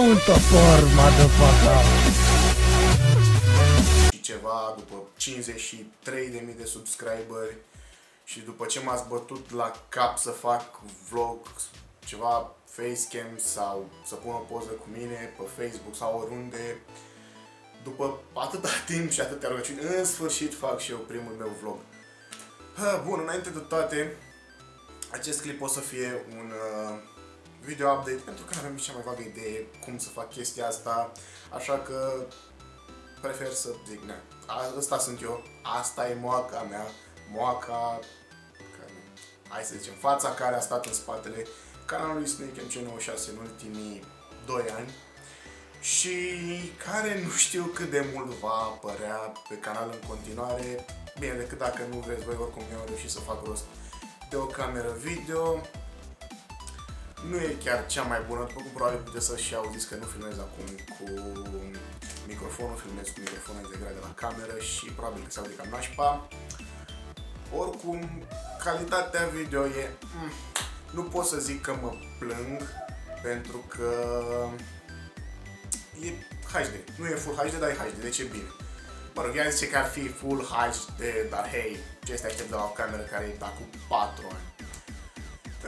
dau un topor, motherfucker! Și ceva după 53.000 de subscriberi și după ce m-ați bătut la cap să fac vlog, ceva facecam sau să pun o poză cu mine pe Facebook sau oriunde, după atâta timp și atâtea rugăciuni, în sfârșit fac și eu primul meu vlog. Bun, înainte de toate, acest clip o să fie un uh, video update pentru că nu avem cea mai vagă idee cum să fac chestia asta, așa că prefer să zic, ne, asta sunt eu, asta e moaca mea, moaca, care, hai să zicem, fața care a stat în spatele canalului Snake MC96 în ultimii 2 ani și care nu știu cât de mult va apărea pe canal în continuare, bine decât dacă nu vreți voi, oricum eu am reușit să fac rost de o cameră video. Nu e chiar cea mai bună, după cum probabil puteți să și auziți că nu filmez acum cu microfonul, filmez cu microfonul integrat de la cameră și probabil că se aude cam nașpa. Oricum, calitatea video e... Mm, nu pot să zic că mă plâng, pentru că e HD. Nu e Full HD, dar e HD, deci e bine. Mă rog, ea zice că ar fi Full HD, dar hei, ce este aștept de la o cameră care e cu 4 ani.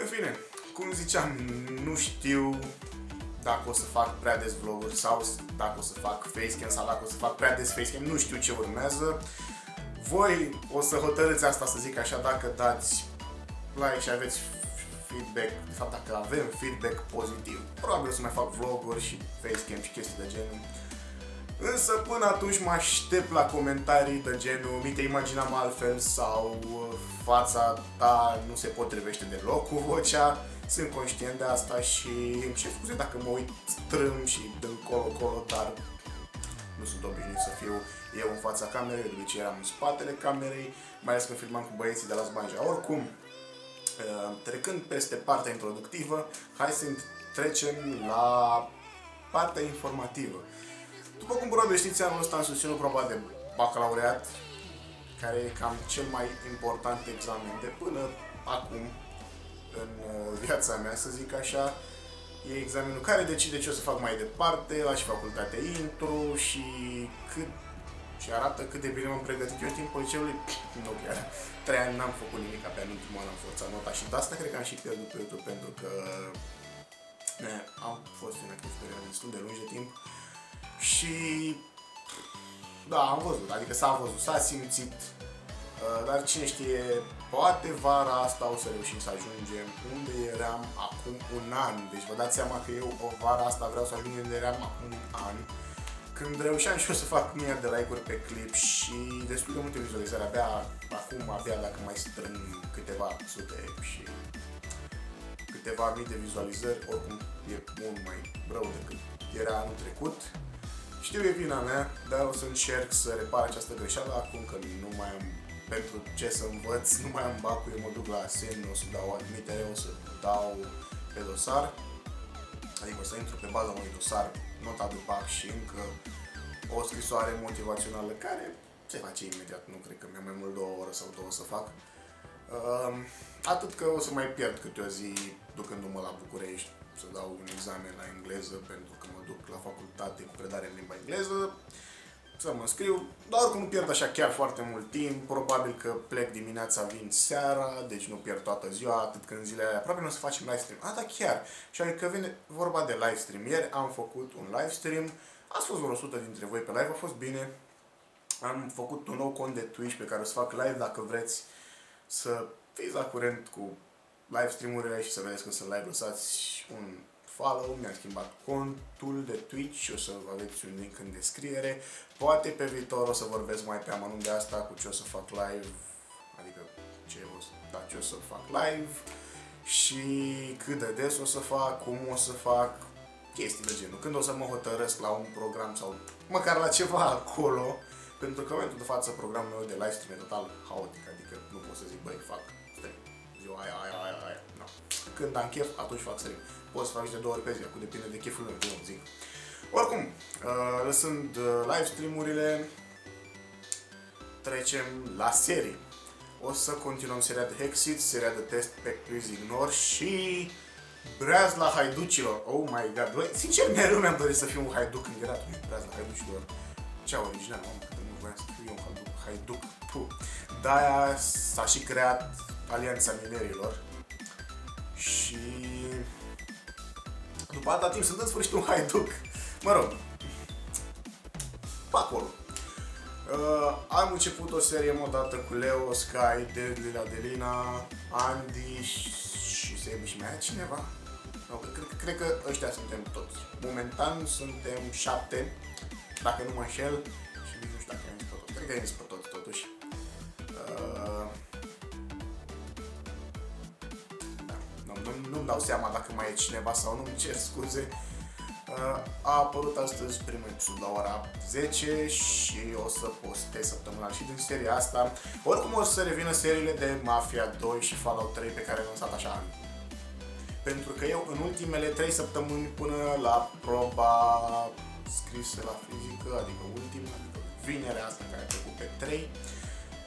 În fine, cum ziceam, nu știu dacă o să fac prea des vloguri sau dacă o să fac facecam sau dacă o să fac prea des facecam, nu știu ce urmează. Voi o să hotărâți asta să zic așa dacă dați like și aveți feedback, de fapt dacă avem feedback pozitiv, probabil o să mai fac vloguri și facecam și chestii de genul. Însă până atunci mă aștept la comentarii de genul mi te imaginam altfel sau uh, fața ta nu se potrivește deloc cu vocea. Sunt conștient de asta și îmi cer scuze dacă mă uit strâm și dând colo-colo, dar nu sunt obișnuit să fiu eu în fața camerei, de obicei eram în spatele camerei, mai ales când filmam cu băieții de la Zbanja. Oricum, uh, trecând peste partea introductivă, hai să trecem la partea informativă. După cum probabil știți, anul ăsta am susținut proba de bacalaureat, care e cam cel mai important examen de până acum în uh, viața mea, să zic așa. E examenul care decide ce o să fac mai departe, la ce facultate intru și cât și arată cât de bine m-am pregătit eu în timpul liceului. Nu chiar. Trei ani n-am făcut nimic, abia în ultimul an am forțat nota și de asta cred că am și pierdut pe YouTube pentru că ne, am fost în acest perioadă destul de lungi de timp și da, am văzut, adică s-a văzut, s-a simțit, uh, dar cine știe, poate vara asta o să reușim să ajungem unde eram acum un an. Deci vă dați seama că eu o vara asta vreau să ajung unde eram acum un an. Când reușeam și eu să fac mie de like-uri pe clip și destul de multe vizualizări, abia acum, abia dacă mai strâng câteva sute și câteva mii de vizualizări, oricum e mult mai rău decât era anul trecut. Știu e vina mea, dar o să încerc să repar această greșeală acum că nu mai am pentru ce să învăț, nu mai am bacul, eu mă duc la ASEN, o să dau admitere, o să dau pe dosar, adică o să intru pe baza unui dosar, nota de bac și încă o scrisoare motivațională care se face imediat, nu cred că mi-am mai mult două ore sau două să fac. Uh, atât că o să mai pierd câte o zi ducându-mă la București să dau un examen la engleză pentru că mă duc la facultate cu predare în limba engleză, să mă scriu, dar oricum nu pierd așa chiar foarte mult timp, probabil că plec dimineața, vin seara, deci nu pierd toată ziua, atât când zilele alea, aproape nu o să facem live stream. A, da, chiar. Și adică vine vorba de live stream. Ieri am făcut un live stream, ați fost vreo 100 dintre voi pe live, a fost bine. Am făcut un nou cont de Twitch pe care o să fac live dacă vreți să fiți la curent cu live stream-urile și să vedeți când sunt live, lăsați un follow, mi-am schimbat contul de Twitch și o să aveți un link în descriere. Poate pe viitor o să vorbesc mai pe amănunt de asta cu ce o să fac live, adică ce o să, da, ce o să fac live și cât de des o să fac, cum o să fac, chestii de genul. Când o să mă hotărăsc la un program sau măcar la ceva acolo, pentru că în momentul de față programul meu de live stream e total haotic, adică nu pot să zic, băi, fac ziua aia, aia, aia, aia. No. Când am chef, atunci fac stream. Pot să fac și de două ori pe zi, cu depinde de cheful meu, eu zic. Oricum, uh, lăsând uh, live stream-urile, trecem la serii. O să continuăm seria de Hexit, seria de test pe Please Ignore și Breazla haiducilor. Oh my god. Băi, sincer, mereu mi-am dorit să fiu un haiduc când era Breazla haiducilor. Cea original, mamă, cât de mult voiam să fiu eu un haiduc. haiduc. Puh. De-aia s-a și creat Alianța Minerilor. Și după atâta timp sunt în sfârșit un haiduc. Mă rog, pe acolo. Uh, am început o serie modată cu Leo, Sky, Deadly, Adelina, Andy și Sebi și mai cineva. No, cred, cred că ăștia suntem toți. Momentan suntem șapte, dacă nu mă înșel, și nu știu dacă am zis pe toți. Cred că am zis nu-mi dau seama dacă mai e cineva sau nu, îmi cer scuze. Uh, a apărut astăzi primul episod la ora 10 și o să postez săptămânal și din seria asta. Oricum o să revină seriile de Mafia 2 și Fallout 3 pe care le-am lăsat așa ani. Pentru că eu în ultimele 3 săptămâni până la proba scrisă la fizică, adică ultima, adică vinerea asta care a trecut pe 3,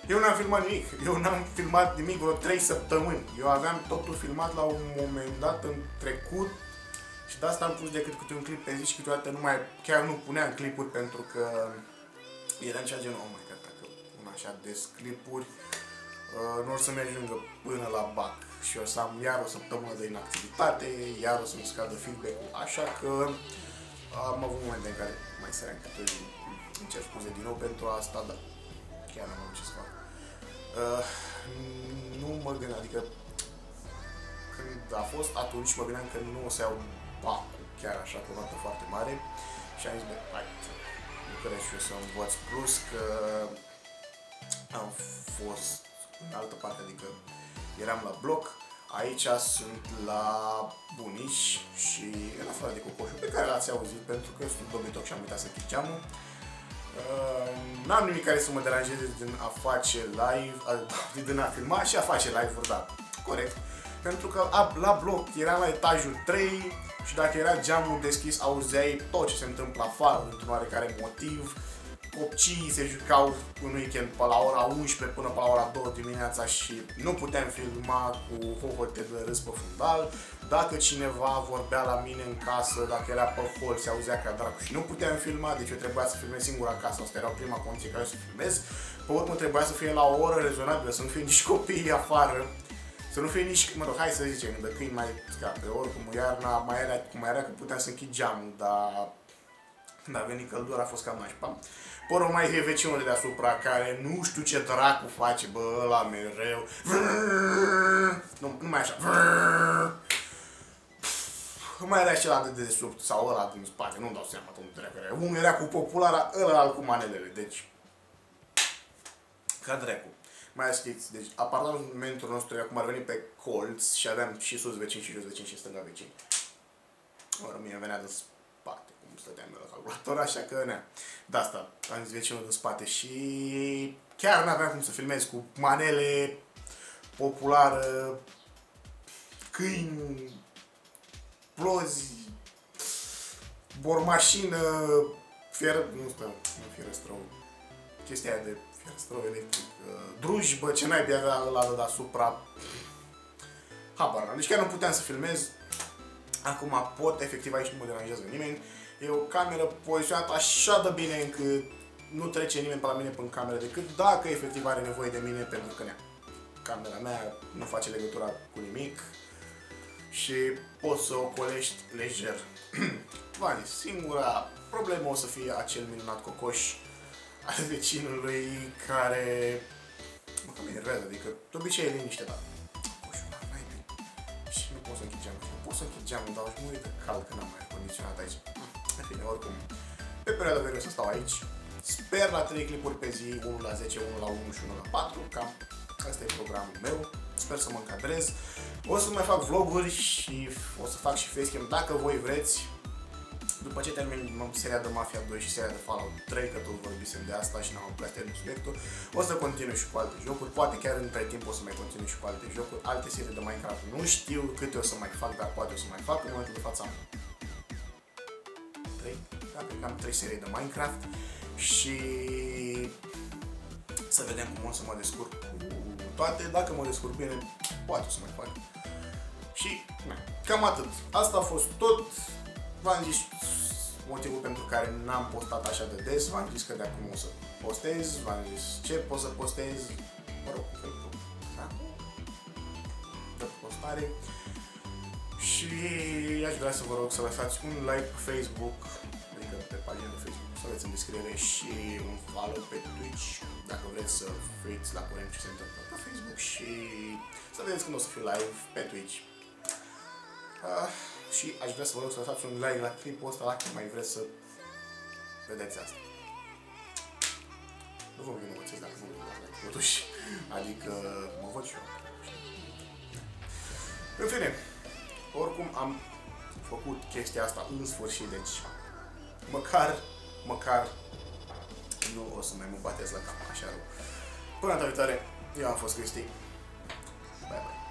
eu n-am filmat nimic. Eu n-am filmat nimic vreo 3 săptămâni. Eu aveam totul filmat la un moment dat în trecut și de asta am pus decât câte un clip pe zi și câteodată nu mai, chiar nu puneam clipuri pentru că era în cea genul, oh my god, dacă pun așa des clipuri, uh, nu o să-mi ajungă până la bac și o să am iar o săptămână de inactivitate, iar o să-mi scadă feedback-ul, așa că am avut momente în care mai săream câte zi, îmi cer scuze din nou pentru asta, dar chiar nu am ce să fac. Uh, nu mă gândeam, adică când a fost atunci mă gândeam că nu o să iau bacul chiar așa cu o notă foarte mare și am zis, bă, hai, lucrez și eu să învăț plus că am fost în altă parte, adică eram la bloc, aici sunt la bunici și în afară de cocoșul pe care l-ați auzit pentru că sunt dobitoc și am uitat să închid geamul. Uh, n-am nimic care să mă deranjeze din a face live, din a filma și a face live-uri, da, corect. Pentru că la bloc eram la etajul 3, și dacă era geamul deschis, auzeai tot ce se întâmplă afară, într-un oarecare motiv. Copcii se jucau un weekend pe la ora 11 până pe la ora 2 dimineața și nu puteam filma cu hohote de râs pe fundal. Dacă cineva vorbea la mine în casă, dacă era pe hol, se auzea ca dracu și nu puteam filma, deci eu trebuia să filmez singur acasă, asta era prima condiție care să filmez. Pe urmă trebuia să fie la o oră rezonabilă, să nu fie nici copii afară să nu fie nici, mă rog, hai să zicem, de câini mai scape. Oricum, iarna mai era cum mai era că puteam să închid geamul, dar când a venit căldura a fost cam nașpa. Porul mai e vecinul de deasupra care nu știu ce dracu face, bă, ăla mereu. Nu, nu mai așa. Mai era și ăla de dedesubt sau ăla din spate, nu-mi dau seama cum dracu era. Unul era cu populara, ăla cu manelele, deci... Ca dracu mai știți, deci apartamentul nostru acum ar veni pe colț și aveam și sus vecini și jos vecini și stânga vecini. Ori mie venea de spate, cum stăteam la calculator, așa că nea. De asta am zis vecinul din spate și chiar n-aveam cum să filmez cu manele populară, câini, plozi, bormașină, fier, nu știu, nu fierăstrău, chestia de fierăstrău electric, drujbă, ce n-ai de avea ăla de deasupra. Habar Deci chiar nu puteam să filmez. Acum pot, efectiv aici nu mă deranjează nimeni. E o cameră poziționată așa de bine încât nu trece nimeni pe la mine prin cameră decât dacă efectiv are nevoie de mine pentru că nea. Camera mea nu face legătura cu nimic și poți să o colești lejer. Vani, singura problemă o să fie acel minunat cocoș al vecinului care mă cam enervează, adică de obicei e liniște, dar ușor, mai bine. Și nu pot să închid geamul. Nu pot să închid geamul, dar și mă de cald că n-am mai condiționat aici. În fine, oricum, pe perioada vreme să stau aici. Sper la 3 clipuri pe zi, 1 la 10, 1 la 1 și 1 la 4, cam asta e programul meu. Sper să mă încadrez. O să mai fac vloguri și o să fac și facecam dacă voi vreți după ce termin seria de Mafia 2 și seria de Fallout 3, că tot vorbisem de asta și n-am apucat termin subiectul, o să continui și cu alte jocuri, poate chiar între timp o să mai continui și cu alte jocuri, alte serii de Minecraft. Nu știu câte o să mai fac, dar poate o să mai fac, în momentul de față am 3, da, cred că am 3 serii de Minecraft și să vedem cum o să mă descurc cu toate, dacă mă descurc bine, poate o să mai fac. Și, na, cam atât. Asta a fost tot. V-am zis motivul pentru care n-am postat așa de des. V-am zis că de acum o să postez. V-am zis ce pot să postez. Mă rog, da? de postare. Și aș vrea să vă rog să lăsați un like pe Facebook, adică pe pagina de Facebook, să aveți în descriere și un follow pe Twitch, dacă vreți să fiți la curent ce se întâmplă pe Facebook și să vedeți când o să fiu live pe Twitch. Uh, și aș vrea să vă rog să lăsați un like la clipul ăsta dacă mai vreți să vedeți asta. Nu vă vinovățesc dacă nu vedeți totuși, adică mă văd și eu. În fine, oricum am făcut chestia asta în sfârșit, deci măcar, măcar nu o să mai mă bateți la cap așa rău. Până data viitoare, eu am fost Cristi. Bye bye.